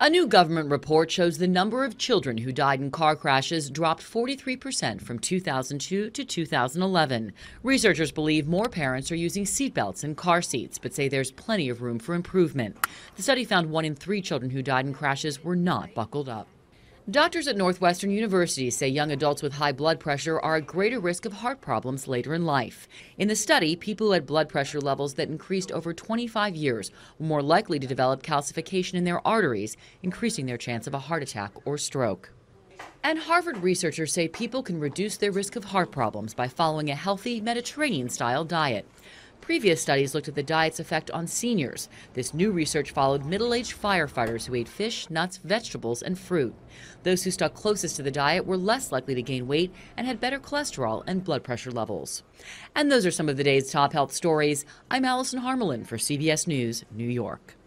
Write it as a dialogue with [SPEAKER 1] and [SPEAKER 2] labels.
[SPEAKER 1] A new government report shows the number of children who died in car crashes dropped 43% from 2002 to 2011. Researchers believe more parents are using seatbelts and car seats, but say there's plenty of room for improvement. The study found one in three children who died in crashes were not buckled up. Doctors at Northwestern University say young adults with high blood pressure are at greater risk of heart problems later in life. In the study, people who had blood pressure levels that increased over 25 years were more likely to develop calcification in their arteries, increasing their chance of a heart attack or stroke. And Harvard researchers say people can reduce their risk of heart problems by following a healthy Mediterranean style diet. Previous studies looked at the diet's effect on seniors. This new research followed middle aged firefighters who ate fish, nuts, vegetables, and fruit. Those who stuck closest to the diet were less likely to gain weight and had better cholesterol and blood pressure levels. And those are some of the day's top health stories. I'm Allison Harmelin for CBS News, New York.